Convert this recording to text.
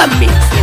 submit